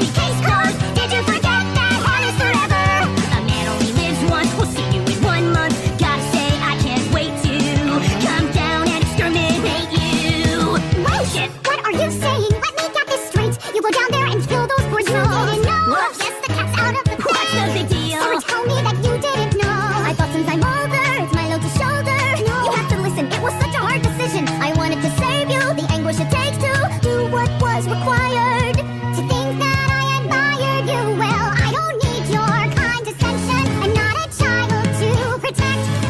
story.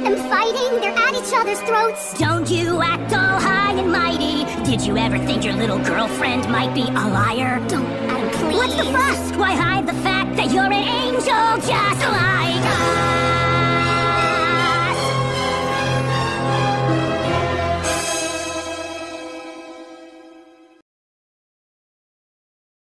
At them fighting. They're at each other's throats. Don't you act all high and mighty. Did you ever think your little girlfriend might be a liar? Don't, Adam, please. What's the fuss? Why hide the fact that you're an angel, Jack?